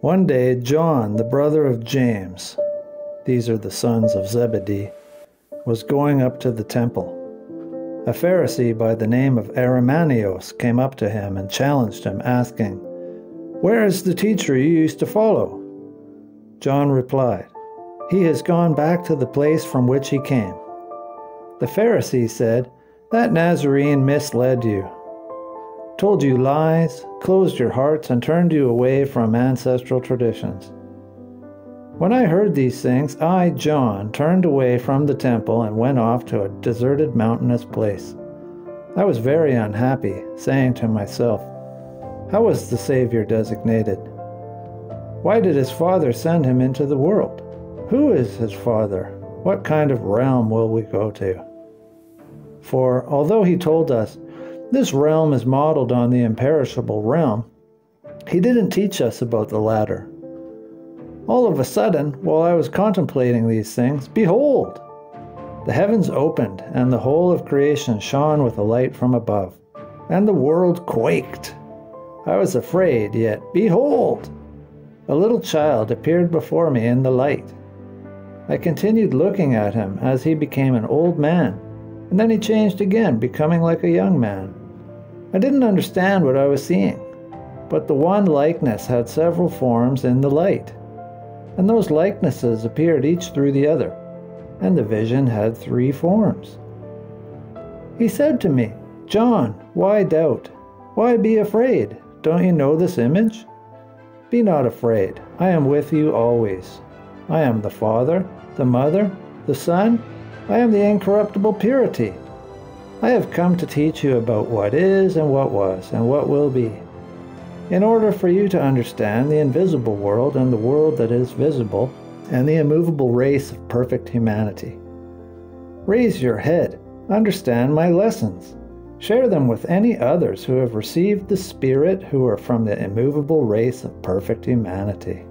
One day, John, the brother of James, these are the sons of Zebedee, was going up to the temple. A Pharisee by the name of Arimaneus came up to him and challenged him, asking, Where is the teacher you used to follow? John replied, He has gone back to the place from which he came. The Pharisee said, That Nazarene misled you, told you lies, closed your hearts, and turned you away from ancestral traditions. When I heard these things, I, John, turned away from the temple and went off to a deserted mountainous place. I was very unhappy, saying to myself, How was the Savior designated? Why did his Father send him into the world? Who is his Father? What kind of realm will we go to? For although he told us, This realm is modeled on the imperishable realm, he didn't teach us about the latter all of a sudden, while I was contemplating these things, behold! The heavens opened, and the whole of creation shone with a light from above, and the world quaked. I was afraid, yet behold! A little child appeared before me in the light. I continued looking at him as he became an old man, and then he changed again, becoming like a young man. I didn't understand what I was seeing, but the one likeness had several forms in the light and those likenesses appeared each through the other, and the vision had three forms. He said to me, John, why doubt? Why be afraid? Don't you know this image? Be not afraid, I am with you always. I am the Father, the Mother, the Son, I am the incorruptible purity. I have come to teach you about what is and what was and what will be in order for you to understand the invisible world and the world that is visible, and the immovable race of perfect humanity. Raise your head, understand my lessons, share them with any others who have received the Spirit who are from the immovable race of perfect humanity.